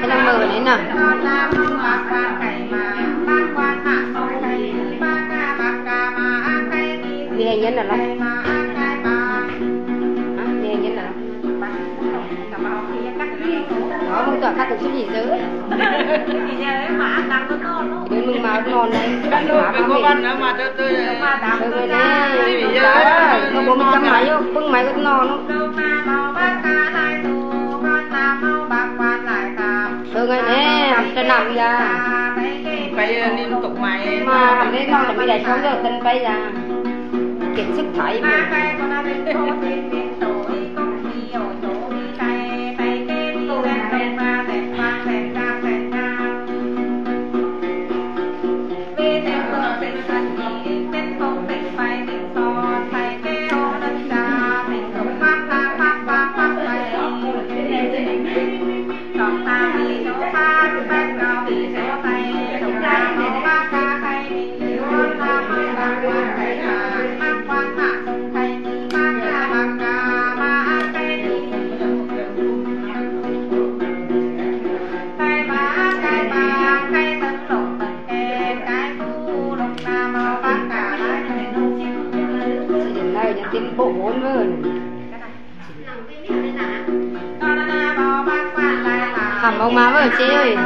cái đang mờ đấy nè đi hành nhân là lo đi hành nhân là lo đó không tỏa khác được chút gì dữ đến mừng máu ngon đấy má Cái mà tôi tôi Được rồi bố mình cầm máy không bưng máy có non không? Được rồi nè, học cho nằm ra phải liên tục mày Mà học đến non là bị đại không được, tên bay ra Kiệt sức thấy mà Thầm ông má với chị ơi.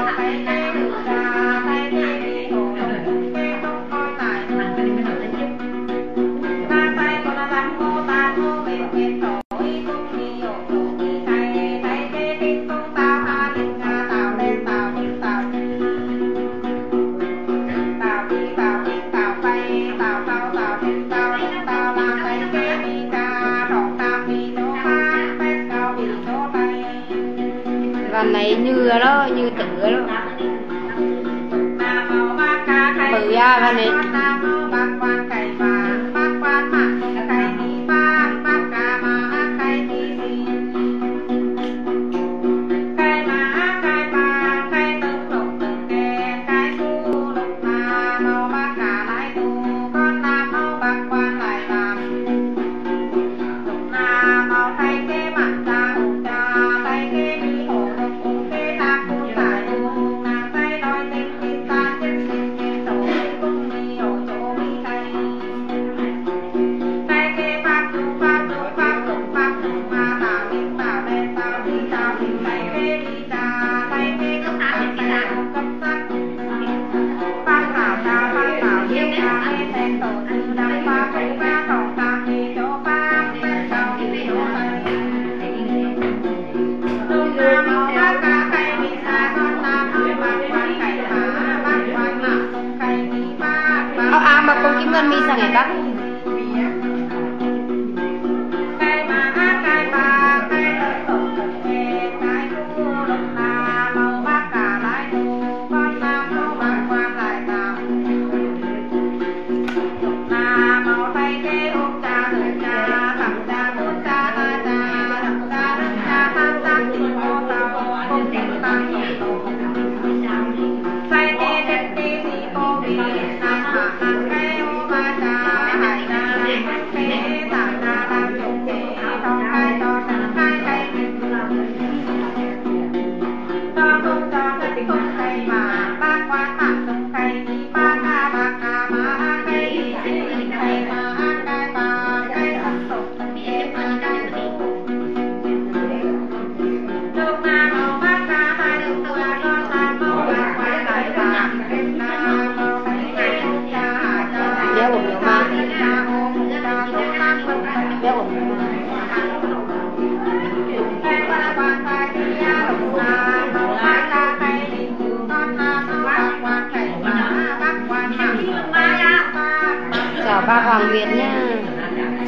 Thank you.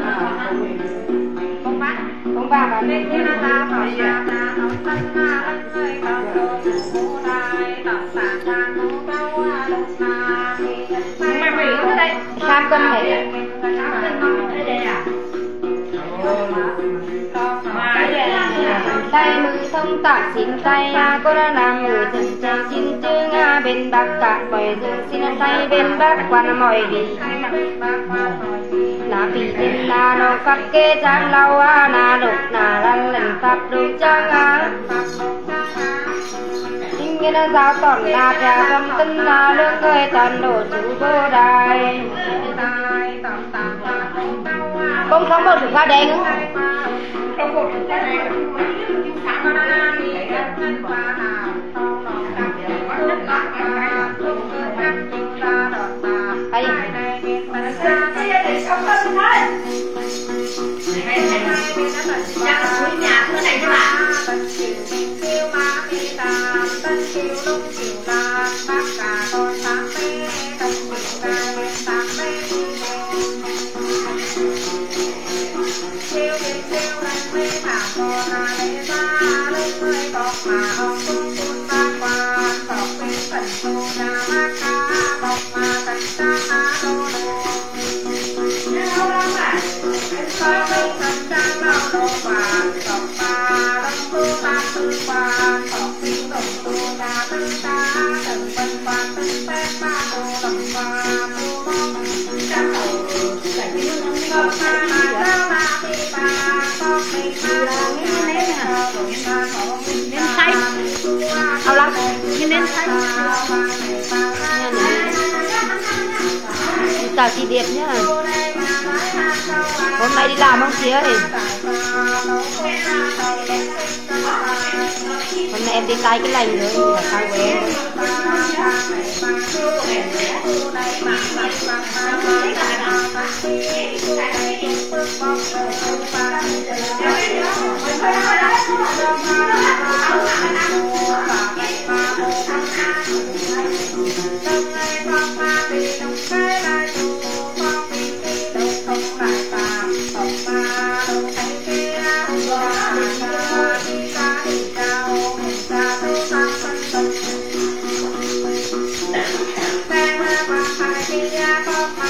nào Không được không khám bạn à con ba bà lên cái nó ta phải ra ta không tân na ân ơi con đồ chủ đại tập tạng tạng nô cao a lục na mày mày đây khám cân thể tay mừng thông tạ xin tay cô ra làm người thần cha xin chữ nga bên bắc cả bởi dương xin tay bên bắc quan mọi vị là vì tên là nó phát kê trang lâu a na đục na lăng lần pháp đồ trang à nghĩa nó giáo tỏn là trà tâm tinh là lương người toàn đổ chú vô đài không không một chữ hoa đen không một chữ hoa đen Hãy Nhà tờ chị điệp nhá hôm nay đi làm không chị ơi? Hôm nay em đi tay cái lành nữa là sang quê tầm năm ba mươi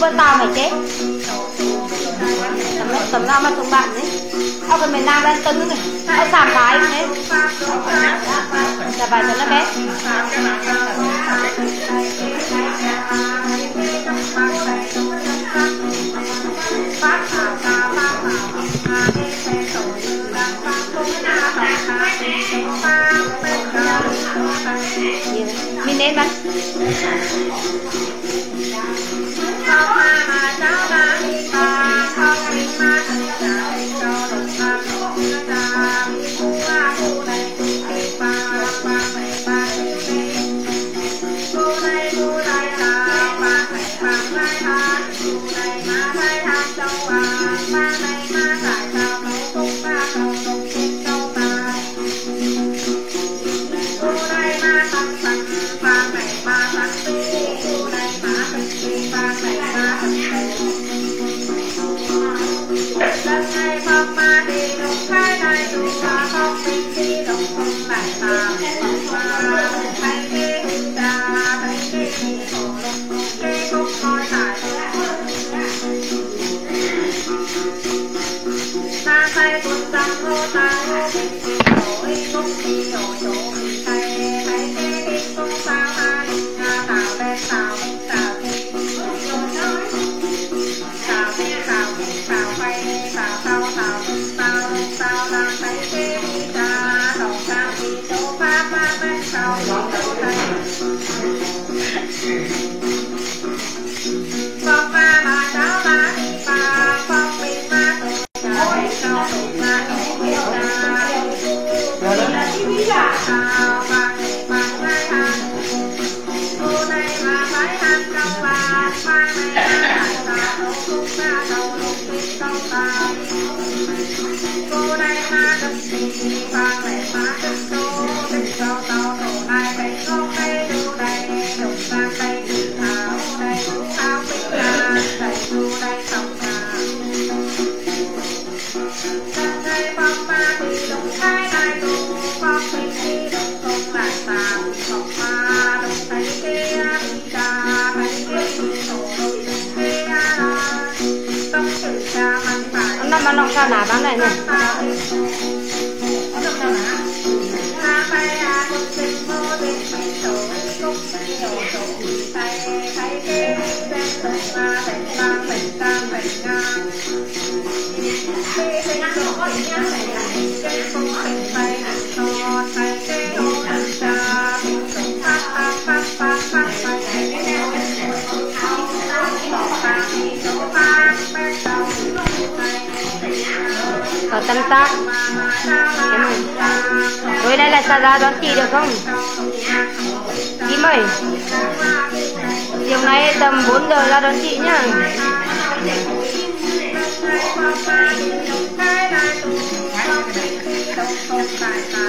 ta mày chế tầm đấy tầm nào mà tụi bạn đấy ao phần miền nam đang tưng này ao sàm cái đấy, là bài dạ cho nó bé Bye. Cắt mà ở Tân Tác. Tối nay là xa ra đón chị được không? chị mời Chiều nay tầm 4 giờ ra đón chị nhá. Hãy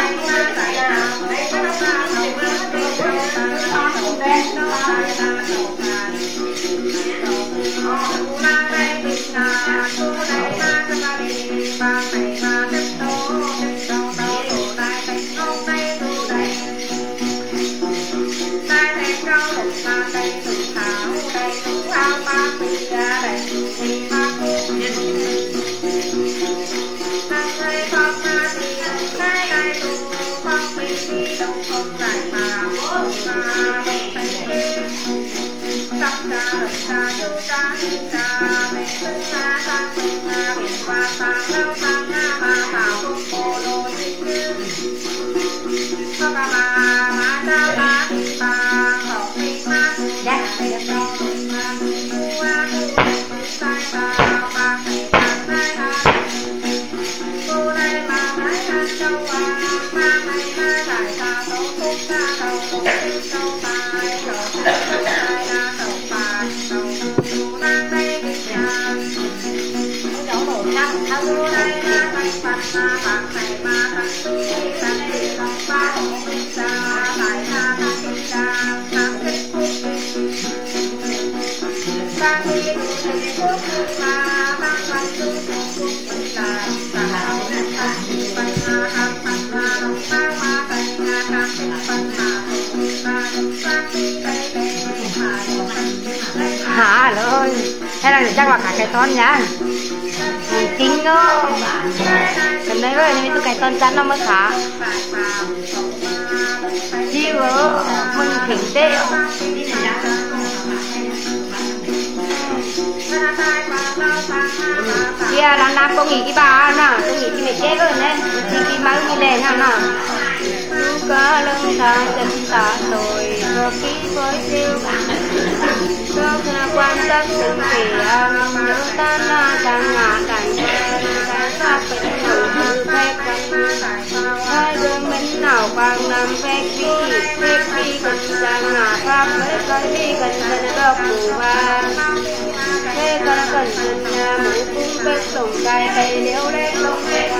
hay là chắc là cả cái con nhá. Kinh đó. Cần đấy rồi nên tôi cái con chắn nó mới khá vợ, mừng thỉnh tê kia là nam có nghỉ cái bà nè tôi nghỉ cái mẹ chết rồi nè. Thì cái máu cái đèn hả nè có lưng ta chân ta rồi có ký với siêu có khả quan tâm từng kỳ âm nhớ ta na tan ngã tan tan pháp bình thường như phép hai gương mình nào bằng nam phép vi phép vi cần sang ngã pháp với cái vi cần cần đọc mù ba. Thế cần cần chân nhà mũ cung phép tổng cài cây liễu lên lông bếp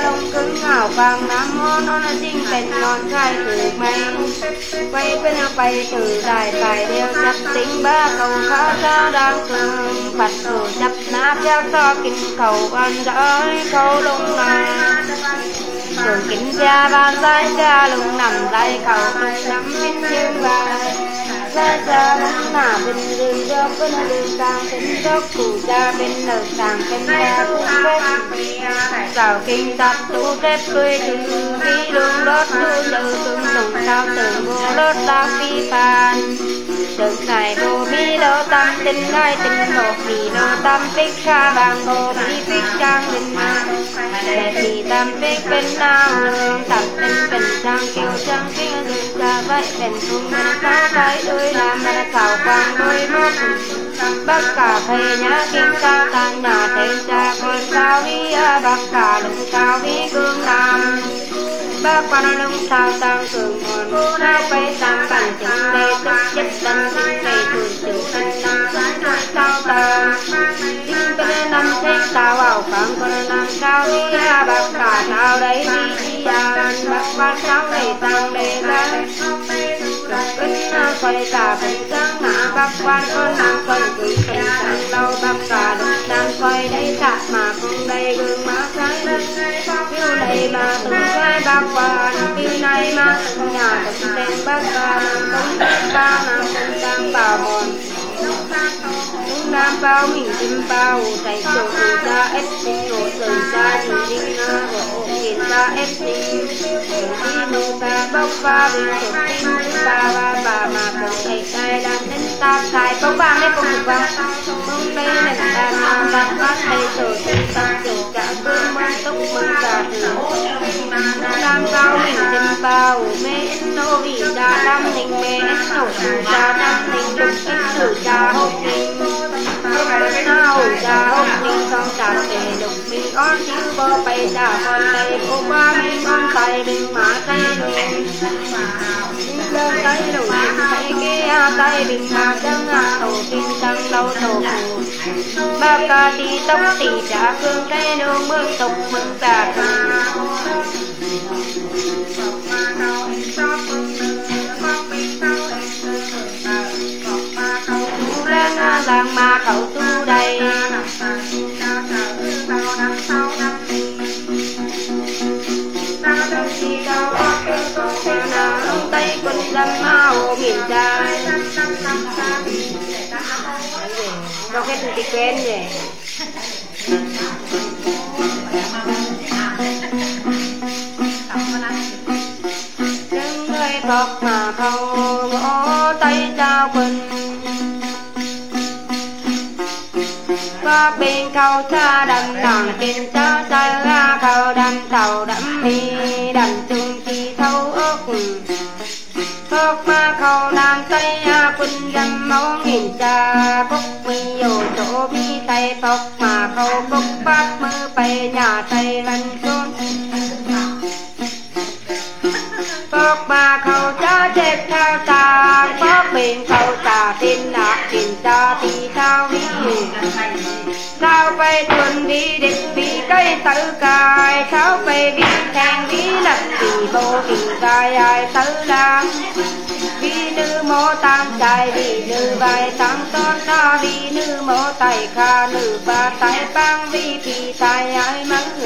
lông cứng ngảo bằng nam mô nó là dinh bền non trai từ mây quay bên bay từ dài tài đeo chấp tính ba cầu khá xa đang cường phật thủ chấp nát chắc so kinh cầu ăn đói câu lông này. Rồi kính cha ban tay cha lùng nằm tay cầu lùng nằm bên chương vàng ra cha lùng nà bên đường cho bên đường càng bên chốc cụ cha bên nở càng bên cha cũng phép sao kinh tập tu phép cười từng khi đường đốt tu đầu từng tùng sao từng vô đốt đau phi phàn từng ngày vô mi đô tâm tinh hai tinh một vì đô tâm phích kha bằng vô mi phích trang tinh để thì tâm phích bên nào hương tập tinh bình trang kiêu cha vậy bình thung bên đôi làm mà thảo quang đôi mắt bắc cả thầy nhá kinh ca tan nhà thầy cha con sao vi bắc cả lục sao vi cương nam. Bắc quan lông sao tăng cường nguồn sao bay tam bản chứng đây tức chất tâm sinh đầy thường chịu thân tâm, sáng sao ta. Kinh bên năm thế sao vào phẳng con năm sao đi bắc cả sao đấy đi đi an. Bắc ba sao đầy tăng đề ít na quay cả phần sáng ngã bác quan con năm phần cứ cần sang lâu bác cả lúc đang quay đây cả mà không đây gương má sáng đất phiêu đây mà từng cái bác quan phiêu này mà từng nhà từng tên bác quan không tên ba mà không đang bảo mòn nam bao mình tim bao Thầy chỗ ra ít chỗ nổ ra nhìn đinh na ba em ra ép sinh Đi nô ta bốc pha Vì tổ tim ta ba bà mà bông thầy tay đang đến ta sai bông ba đấy bông được vào Bông đây là ta nào ta phát thầy trở chân tâm chỗ cả cương mân tốc mân cả từ làm bao mình chân bao Mê nô vì đã đam hình mê nổ từ ra đam hình mình on chữ bò bay cha con tay cô ba mình con tay đừng má tay đừng lên tay lục mình tay kia tay đừng mà chân à tổ kinh tăng lâu tổ phù ba ca đi tóc tỉ trả cương tay nương mưa tục mừng tà lên làng mà cậu tu đây mau miền trai đâu cái thì quen vậy chân người bọc mà thâu ngõ tay trao quân có bên câu cha đầm nàng kinh cha cha ra câu đầm tàu đắm mi đầm chung chi thâu ước พอกมาเขานามไตอาคุณยำมองเห็นจาพกมีโยโจพี่ไตพกมาเขาพกปักมือไปหน้าไตมันโซน ốc Phước ma khâu nam tây a quân dâm máu nghìn cha Phúc mi dồ chỗ bi tây phúc mà khâu phúc bát mơ bay nhà tây lân chôn Phước ma khâu cha chết theo ta Phước bên khâu ta tin lạc tin cha ti thao vi sao bay tuần đi địch vì cây tự cài sao bay đi thang đi lập vì bộ vì cài ai tự làm vì nữ mô tam đại vì nữ bài tam tôn na vì nữ mô tài kha, nữ ba tài bang vì thì tài ai mắng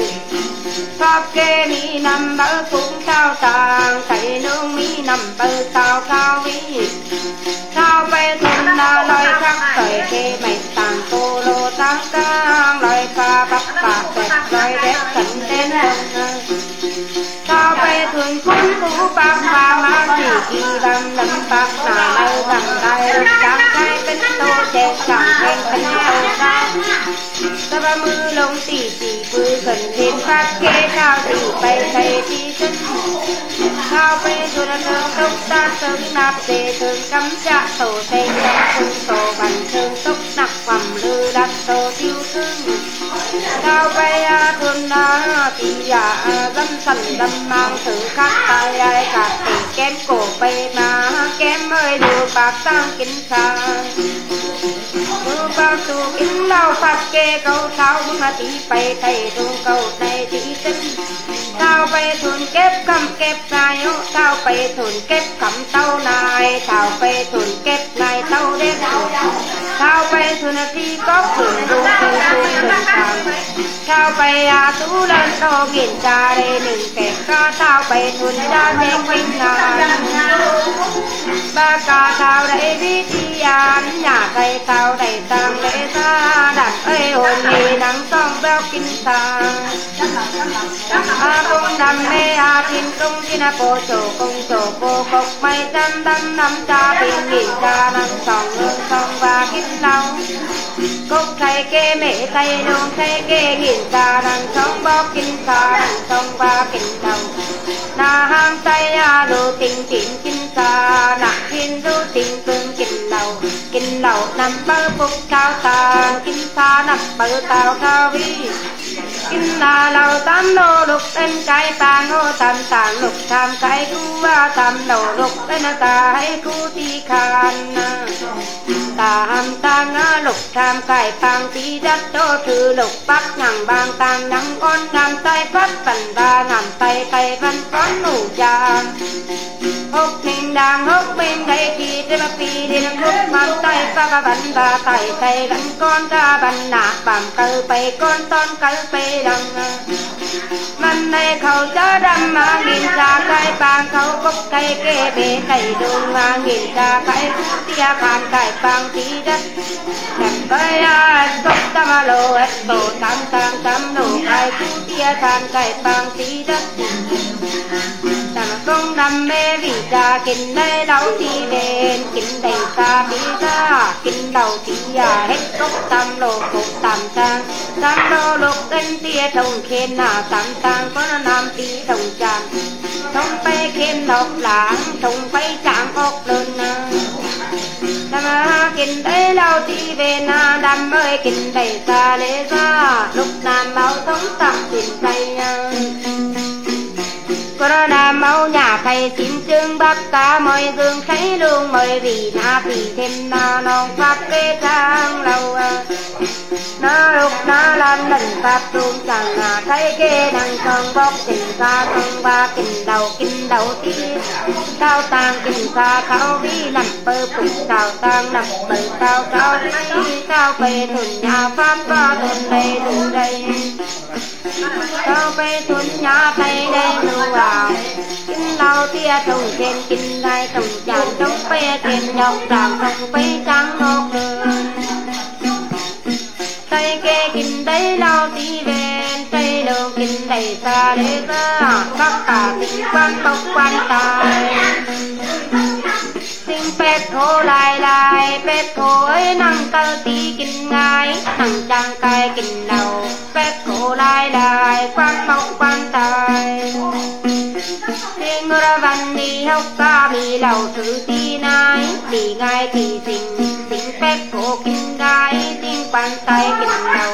pháp kê mi nằm bơ cũng cao tàng, thầy nương mi nằm bơ tao cao vi Sao bay thân na lời khắc trời kê mày tàng cô lô tăng cang Lời ca bắc bạc đẹp lời đẹp cảnh tên đông cao bay thường cũng cũ bạc bà má chỉ kỳ đầm lắm bạc nà lơ rằng đại lục tăng khai bên tô chè chẳng khen bên tô ra ta ba mưa lông tỉ tỉ bư gần lên phát kê cao tỉ bay thầy đi chân cao bay rồi là nương đông ta sớm nạp đề thường cắm chạ tổ tây tâm thương tổ bản thương tốc nặc phẩm lư đặt tổ tiêu thương cao bay a thương na tỉ à dân sẵn lâm mang thử khác tay ai cả tỉ kém cổ bay mà kém ơi điều bạc sang kính sang mưa bao tu kính lao phát kê câu thao bưng tí bay thầy tu câu này tí tinh tao bay thuần kép cầm kép dài ô tao bay thuần kép cầm tao này tao bay thuần kép này tao đen tao bay thuần thì có thuần đủ thuần thuần thao bay à tú lên tô nghìn cha đây đừng kẹp ca thao bay thuần ra để quên ngàn ba ca thao đây biết đi ăn nhà cây thao đầy tang lễ ta đặt ơi hồn đi nắng song bao kim tang a công đam mê, a thiên công, thiên a cô chỗ công, chỗ cô cốc, mây trăm đâm năm cha bình nghỉ cha năm song lương song và kim lâu cốc thay kê mẹ tay nông thay kê nghìn cha năm song bó kinh cha năm song ba kinh lâu na ham tay à, a đồ tình tình kinh cha na thiên du tình tương kinh lâu kinh lâu nằm bơ phục cao ta kinh xa nằm bơ tao cao vi. Kinh là lâu tam lô lục tên cái ta ô tam tàng lục tam cái cu a tam lô lục tên ta hay cu ti khan tam tàng a lục tam cải phang tí đất đô thư lục pháp nhằng bang tàng nắng con nam tay phát phần ba ngầm tay tay văn con nụ giang hốc mình đang hốc bên đây khi trên bắp phi đi đang hốc mang tay pha ba văn ba tay tay văn con ra văn nạ bàm cơ bay con ton cơ bay đằng. Mình này khẩu cho đâm mà nghìn ra cái bang khẩu cốc cây kê bể cây đường mà nghìn ra cái tia khàn cái bang tí đất. Đẹp cái à cốc tam lô hết tổ tam tam tam lô cái tia khàn cái bang tí đất. Đầm công đầm mê vì cha kinh đây đâu thì đen, kinh đầy xa bí ra kinh đầu thì à hết cốc tam lô cốc tam trang. Tam lô lục tên tia thông khen à tam trang có nam tí thông tràng. Thông bay khen lộc lãng thông bay trạng ốc lên à đam kinh đây lao thì về na đam ơi, kinh đầy xa lễ ra. Lúc nam bao thống tầm kinh tay có nam mẫu nhà thầy xin chương bác ta mọi gương thấy luôn mời vì na vì thêm na non pháp kê trang lâu na lúc na lan lần pháp luôn, chẳng à thấy kê đằng con bóc tình xa thân ba kinh đầu kinh đầu tí. Cao tàng kinh xa khảo vi nằm bơ cùng cao tàng nằm bơ cao cao vi cao về thuần nhà pháp, ba thuần đây đủ đây cao bề thôn nhà thầy đây lưu vào kinh lao tia trồng trên kinh lai trồng chàng trồng pe trên nhọc tràng trồng pe trắng nốt đường tay kê kinh đấy lao tí ven tay đường kinh đầy xa lễ ra các cả kinh quan tộc quan tài. Xin pet thô lại lại, phép thô ấy năng cơ tí kinh ngai năng trang cai kinh đầu pet thô lai đài quang tộc quan tài. Thiên ra văn đi học ca bị lầu thứ ti nai. Bị ngay thì tình tình phép cổ kinh gái tiếng quan tài kinh lầu.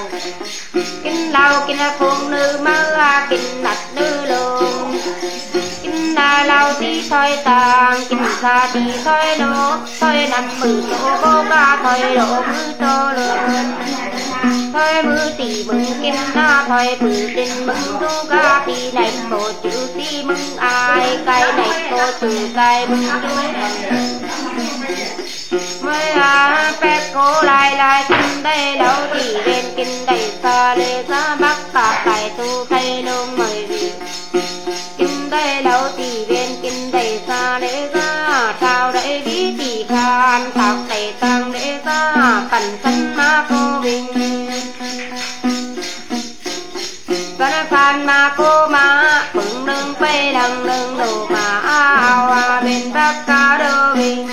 Kinh lầu, kinh là phụ nữ mơ kinh mặt nữ luôn kinh là lao tí thôi tàng, kinh xa tí thôi lô. Thôi nằm mừ chỗ cô ca thôi lỗ mư tô luôn thời mưa tì bừng kim na, thời bự tình bừng tu ca. Tì này tổ chữ tì mừng ai, cái này tổ chữ cái mừng tu mới à phép cô lại lại kinh đây đâu thì bên kinh đây xa, lê xa bắc ta tại tu khai luôn mời gì kinh đây đâu thì bên kinh đây xa, lê xa sao đây ví thì khan. Thạc này tăng lê xa phần sân ma cô bình tan ma cô ma mừng nâng bay đằng nâng đồ mà, ao à bên bắc ca đô bình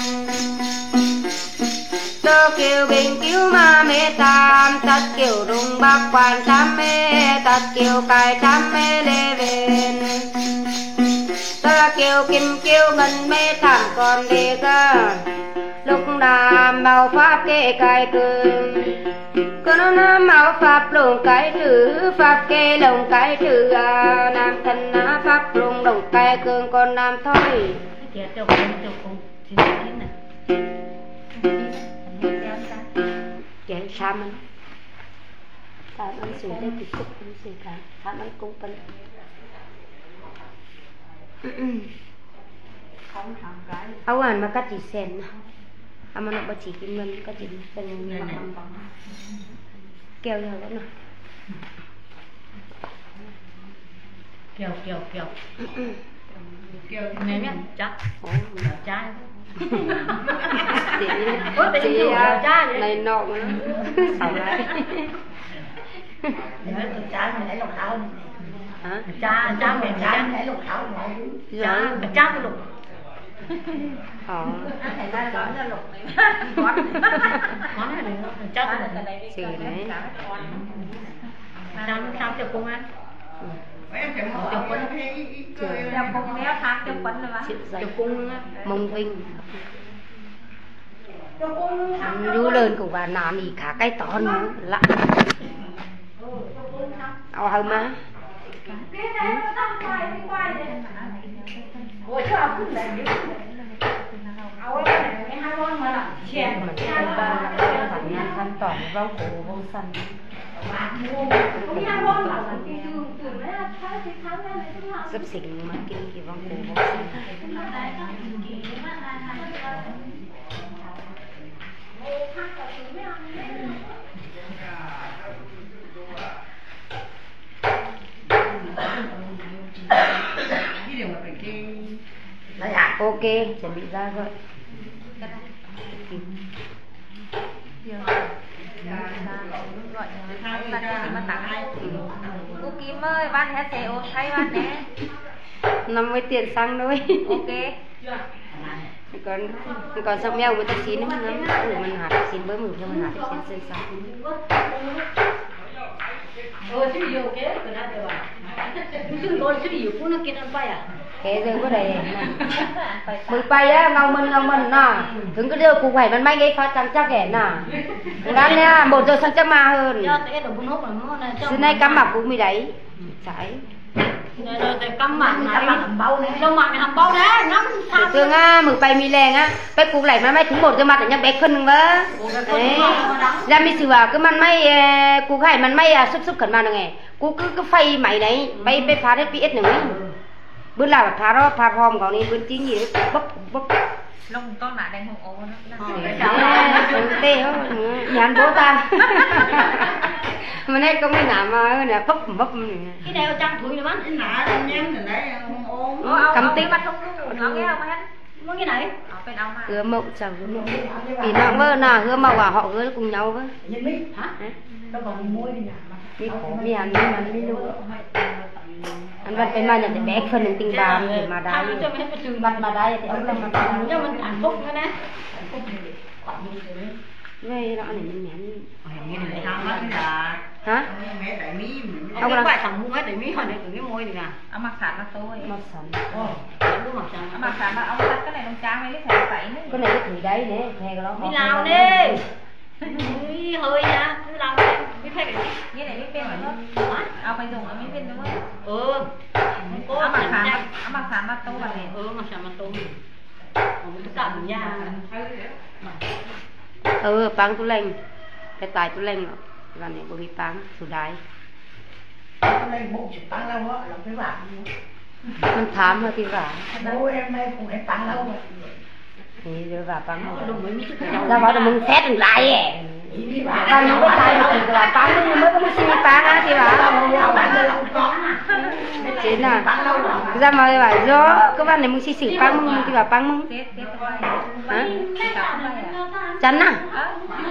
đô kiều bình cứu ma mê tam tất kiều đúng bác quan tam mê tất kiều cài tam mê lê về. Tất kiều kim kiều ngân mê tam còn đề ca lúc nam màu pháp kê cài cường cơ nó nam màu pháp luôn cái trừ pháp kê lồng cái trừ à, nam thân á pháp luôn đồng cái cường con nam thôi. Chị chụp cùng cùng chị thấy nè. Vậy sao mình Sao mình xuống đây thì cúc cũng gì cả Sao mình cũng phân Không thằng cái. Áo ảnh mà cắt gì sen nào nó bà chỉ kim ngân cắt chỉ Này mà này. bằng bằng Kêu nhau đó nè Kiều kiều kiều. kêu Mẹ biết chắc. Trai. chị chị à, này nọ mà Sao lại trai mình lấy lục thảo. Hả? Cha cha mình lấy lục thảo. Dạ cha cái lục. Ờ. Thầy ta nói ra lục này. Món này được không? Cái lục. Chị đấy Sao sao chụp cùng anh? Chụp quấn. Chụp cùng méo thang chụp quấn rồi Chụp cùng Mông Vinh. Nhu lên của bà nàm thì khá cái nữa lạ Ao hông á Ủa chứ không cứ để Áo cái hai con mà là chèn mà cái ông ba là cái bản nhân thanh tỏng vong cổ vong sân dấp xỉnh mà kinh kỳ vong cổ vong sân cái điều mà phải kêu ok chuẩn bị ra rồi Cô Kim ơi, bạn hết xe ô thay bạn nè. năm mươi tiền xăng thôi Ok. còn còn xong mèo với taxi nữa mình lắm ừ, mình hạt taxi bữa mình cho mình hạt taxi xây xăng Ờ, chứ nhiều cái cái đó đều à. Chứ còn chứ nhiều cũng nó kia ăn bay à thế giờ có đây mực bay á ngon mình ngon mình nè, thường cứ đưa cụ phải bắn bay cái phát sang chắc kẻ nè, ngắn nha một giờ sang chắc mà hơn. Xin nay cắm mặt cũng mì đấy. Trái tương á mực bay mì lèng á. Bay cục lại mà mai thứ một cái mặt ở nhà bé khân vớ ra mi sửa cứ mặt may ờ, cụ khải mặt may súp súp khẩn mà nè Cú cứ cứ phay mày đấy. Bay bay phá hết bị ít nữa bữa nào là phá đó phá hòm còn đi bữa chính gì đấy bốc bốc Lông con lại đánh hồng ố Ê, tê đó nhàn bố ta mà nay không có làm mà nè bốc bốc Cái đeo nữa bắn. cái nã em nhắm thì đấy không ốm cầm tích Bắt không nó nghe không anh? Muốn cái này? Ở bên ông mà. hứa mộng chồng hứa mộng thì nó mơ nào hứa mộng à họ hứa cùng nhau với Hả? Đâu còn mua đi nhà mà. đi mi ăn mi luôn anh vẫn phải mà nhận được bé phần tình cảm để mà trường bắt mà đái thì ông làm mà đái cho mình hạnh phúc nữa nè. vậy đó này mình nhắn thằng hả Ông Ông là thằng mua hết để mí hồi này từ cái môi này nè. Ông mặc sẵn là tôi. sẵn Ông cứ mặc sẵn. Ông mặc sẵn là ông cắt cái này ông trang mấy cái thẻ phải cái này cái thủy đấy thề cái đó Đi lao đi. Hơi ra, cứ lao đi. Biết thay cái gì? cái này biết bên nữa ao phải dùng ở miếng bên đúng không? Ừ. Cô áo mặc sẵn áo mặc sàn mặc tô vào này Ừ, mặc sẵn mà tôi. Ông cứ cầm nha. ừ băng tu lành cái tài tu lành là này bố bị băng thủ đái lên bộ chụp tăng lâu á là cái bạc mình thám mà thì vả bố em đây cũng phải tăng lâu rồi 이리 와봐 나 봐도 멍 새든 라예 con không biết tay được là con nhưng mới có một sinh bán á thì bảo. Thế là ra mà bảo do các bạn này muốn xì xỉ bán mừng thì bảo bán mừng chắn à?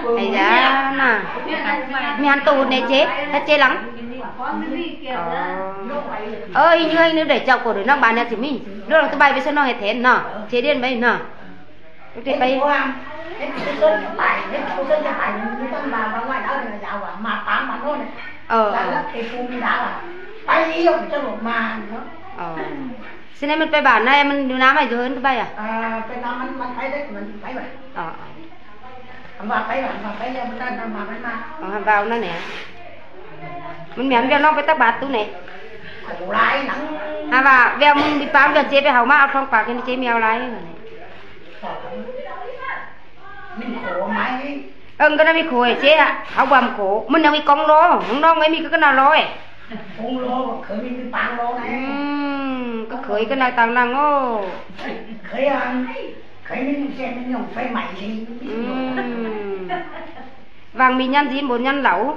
Ấy giá nà mi ăn tù này chế ta chế lắm. Ờ. Ơi hình như anh nữa để chậu cổ đứa nó bán nhà thì mình. Đưa là tôi bay với sao nó nghe thế nè, chế điên vậy nè đi bay đó là giàu à, này. ờ. Ờ thì mình bay ờ. Xin em mình bay bản này mình đưa nám mày rồi hơn bay à? À, cái đó mình mình thấy đấy, mình thấy vậy. ờ. Mà vậy, mà thấy vậy, mình thấy mà mà mà. Ờ vào nó nè. Mình miễn cho nó với tắc bát này lại nắng. à và veo mình bị bán về chế về hậu mà ao không phải cái này chế mèo lại Mình khổ mãi, ưng cái nó bị khổ chế à hậu bầm khổ mình đang bị con đó không đó mấy mi cái nào rồi không lô, khởi mình bị bán lô này. Cái khởi cái này tăng năng ô. Khởi ăn, khởi mình xem mình dùng phải mày gì. Vàng mì nhân gì? Bốn nhân lẩu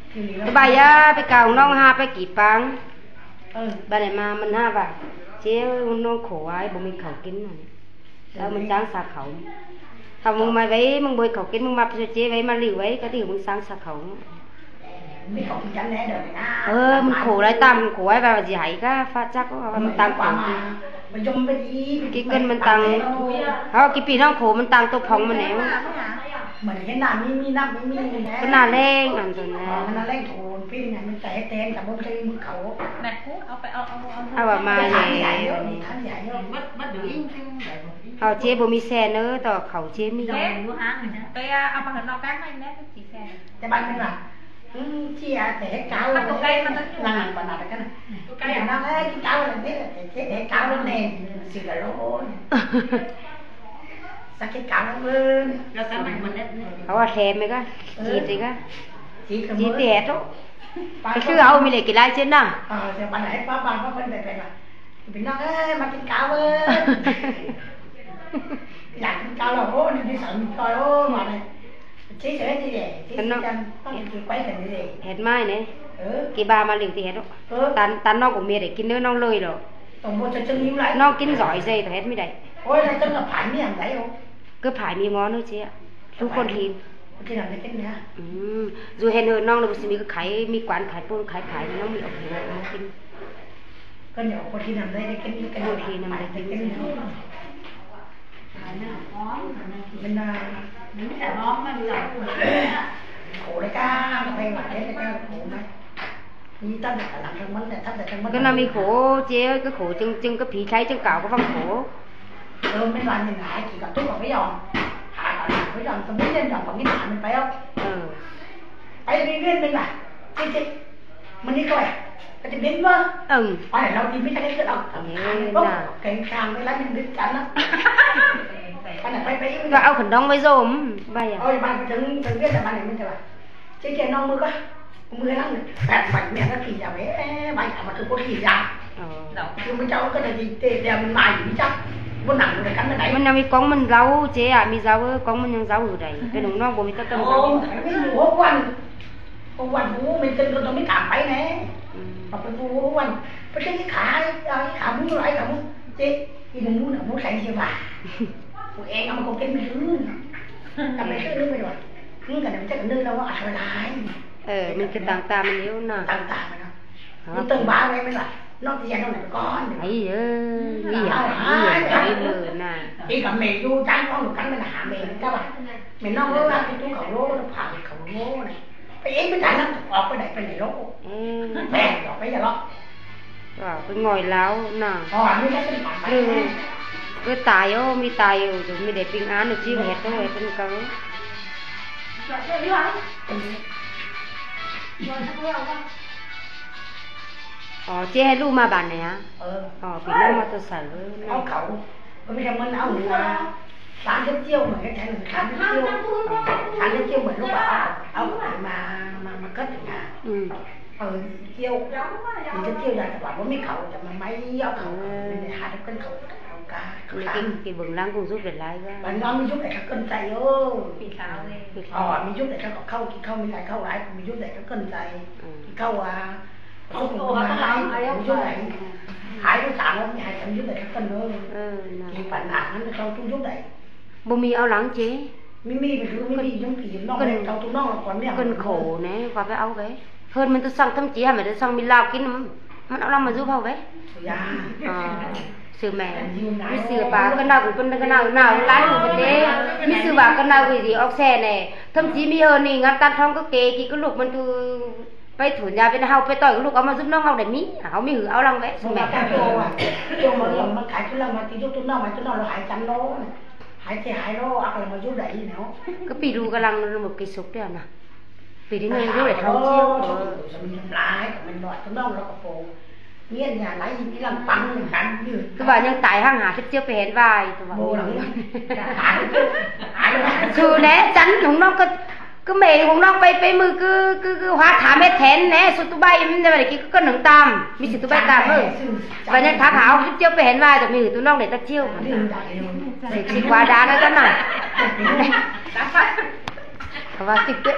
บายยาไปเก่าน้องหาไปกี่ปังบ้านไหนมามันห้าบาทเจ๊น้องขอไว้บ่มีเขากินน่ะแล้วมันจ้างสาเขาถ้ามึงมาไว้มึงบอยเขากินมึงมาไปเจ๊ไว้มาหลิวไว้ก็ถือมึงสร้างสาเขาเออมันขอไรตามขอไว้แบบสิหายก็ฟาจักมันตังขว่ากินเกินมันตังเขากี่ปีน้องขอมันตังตัวพองมันแหนว nhiều lái em bị thắp sen mà gạo đầy này Thì nó- cái bài á cái cầu nong ha cái kịp băng Ừ. bài này mà mình ha vào chế nó khổ ai bố mình khẩu kín này đó mình sáng sạc khẩu không mừng mà vậy mừng bơi khẩu kín mừng mập rồi chế vậy mà liều ấy cái điều mình sáng sạc khẩu Mình không chẳng lẽ được à. ờ mình khổ lại tam khổ ai vào gì hãy cái phát chắc có mình tăng khổ mà. Mình dùng cái gì? cái cân mình tăng họ cái pin nó khổ mình tăng tô phòng mình nè Mình cái nào mi mi năm mi mi này. cái nào lên ăn rồi Ờ, nè nó lấy thủ pin này mình tệ tên cả bốn cây một khẩu. Nè Phú Ông phải ông ông ông à bà mà Cái thằng dạy này vô, thằng dạy vô. Bất bất được yên chứ đại một yên. họ chế bố mi xe nữa tao khẩu chế mi Tết Tôi ông bằng hình nó cái này nè Chị xe Cái bạn mình là ừ, chia để cao Bắt tụi cây mà tất nhiên. là bạn nào cái này cái này nó ấy cái cao là thế là thế để cao lên nè sự là lỗ sao cái cao nó lên Rồi cái này mình ít họ là xe mấy cái chỉ gì cái. Chỉ cần chỉ mới tiệt đó cái thứ ông mi để cái lại trên nào ờ thì bạn ấy ba ba có vấn đề về là mình nói ê mà cái cao ơi dạ cái cao là nên đi sợ mình coi ô mà này. Chế sửa gì vậy chế sửa chân quay cái gì hết mai này. Ừ. Cái bà mà liều thì hết đó ừ. Tan tan nó cũng mệt để kín nữa nó lơi rồi. Tổng bộ cho chân im lại. Nó kín giỏi dây thì hết mới đấy ôi là chân là phải mi hàng đấy không cứ phải mi ngon nữa chị ạ chú con thì cái nào cái nữa ừ. dù hèn hơn non là bác sĩ mi cứ khải mi quán khải bún khải khải nó mi ở here nó kín cái nhỏ có khi nằm đây cái cái cái Có khi nằm đây cái cái- cái mình à Mình sẽ bón nó rồi. khổ đấy ca nó phải mà đấy cái khổ mà như ta được làm trong vấn đề ta được trong vấn đề cái nào mi khổ chị ơi cái khổ chân chân cái phí cháy chân cào cái văng khổ rồi mấy đoàn mình lại chỉ gặp tốt vào cái giòn. Hạ vào làm cái giòn xong biết lên giòn còn cái hạ mình phải không? Ừ. Ấy đi lên mình là chị chị. Mình đi coi cái thì biến vâng ừ. Phải là lâu đi biết cái cái đâu Thế bốc nào? cái càng cái lá mình biết chắn phải và ao khẩn đông với rôm bay à? Ôi bạn đừng đừng biết là bạn này mình là chứ kia nó mưa quá. Mưa lắm bạn bạn mẹ nó kỳ ra bé. Bạn mà cứ có kỳ ra ờ. Chứ mình cháu cái này tê đeo mình mài gì chắc rồi cái mình nào mi con mình rau chế à mi rau ơi con mình ยัง rau ở đây cái đúng nó bố mi tất tâm cái mùa hôm quan hôm quan phú mình chân tôi mới cảm thấy nè ừ. mà cái phú hôm quan cái cái khả cái khả muốn lại khả muốn chứ thì đừng muốn là muốn thành gì mà tụi em nó còn kinh thứ làm mấy thứ nữa rồi cứ cả đừng chắc nơi đâu rồi lại ờ mình cái tàng ta mình yếu nè tăng tạ mà nó nhưng từng ba em mới lại con ấy ơi à nghĩ à nghĩ mờ nè. Chỉ cần mì vô trắng con được cắn mình hạ mì các bạn. Mình nó ra cái túi khẩu lô nó phẳng khẩu lô này. Cái em mới trả nó ọp cái này cái này ừ. bèn rồi bây giờ lo wow cái ngồi láo nè. Cái cái phẳng ừ. cái tài ô mi tài rồi mi để bình an được chiêu hết thôi cái câu Rồi chơi đi rồi. Ừ. Rồi nó queo qua. Ờ chị hay lu mà bạn này á. Ờ. Ờ bị nó mà tôi sợ áo khẩu. Có bây giờ mình áo là sáng đến chiều mà cái thằng sáng đến chiều sáng đến chiều mình lúc bảo áo áo khẩu mà mà mà cất ở nhà. Ừ. Ờ chiều mình đến chiều là bảo bố mấy khẩu là mà mấy áo khẩu. Mình để hai cân cá cái cái, cái vườn lăng cũng giúp để lái ra. Bạn nó mới giúp để các cân tay về ờ mình giúp để cho có khâu thì khâu mình lại khâu lại mình giúp để các cân tay ừ. thì khâu à Mình nó hai làm không phải. lại hai đứa sáng không hai thằng giúp để các cân nữa thì nè. bạn làm nó cho tôi giúp đấy. Bố mi áo lắng chế Mimi mình cứ Mimi giống kiểu nó Cần- này, cháu tụi nó là quán mèo. cân khổ nè qua cái áo cái hơn mình tôi sang thậm chí là mình tôi sang mình lao kín mà áo lăng mà giúp hầu cái dạ. Ờ sư mẹ. Mi sư bà cái nào cũng cái nào nào cũng lái cũng vấn đề. Mi sư bà cái nào cái gì ốc xe này thậm chí mi hơn này ngăn tan không có kê cái cái lục mình bay thủ nhà bên hậu tỏi cái lục áo mà giúp nó hậu để mi áo mi hử áo lăng vậy mà cái mẹ chỗ à. Chỗ mà làm mà cái chỗ là mà tí tụi nó mà tụi nó là hai trăm đô hai thì hai đô ác là mà giúp đấy nó cái pì ru cái lăng một cái xúc đấy à pì đi ngay giúp để thâu chiêu lại mình loại tụi nó là có phố. Miền nhà lấy gì cái làm đánh như tôi bảo nhưng tại hang hà thích chưa phải hẹn vai tôi bảo thư nè chắn hùng nó cứ cứ mẹ hùng nó bay bay mưa cứ cứ cứ hóa thảm hết thén nè số tụi bay. Mình đây cái cứ nướng tam mi chỉ tụi bay tam hơn và nhân thác hảo thích chưa phải hẹn vai tụi mình tụi nó để ta chiêu. Thì chỉ quá đá nữa đó này đã phát và chụp